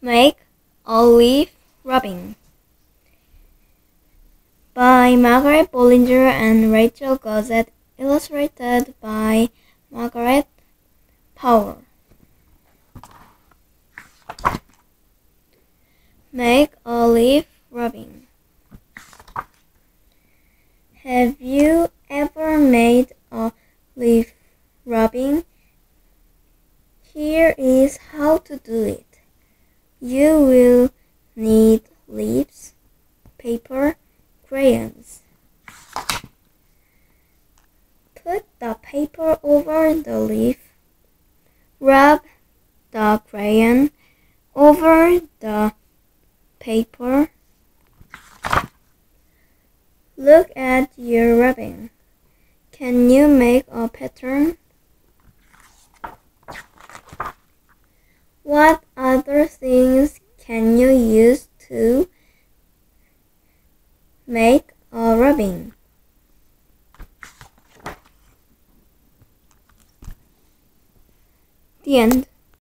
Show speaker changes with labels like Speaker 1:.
Speaker 1: Make a leaf rubbing by Margaret Ballinger and Rachel Gosset, illustrated by Margaret Power. Make a leaf rubbing. Have you ever made a leaf rubbing? Here is how to do it. You will need leaves, paper, crayons. Put the paper over the leaf. Rub the crayon over the paper. Look at your rubbing. Can you make a pattern? To make a rubbing? The end.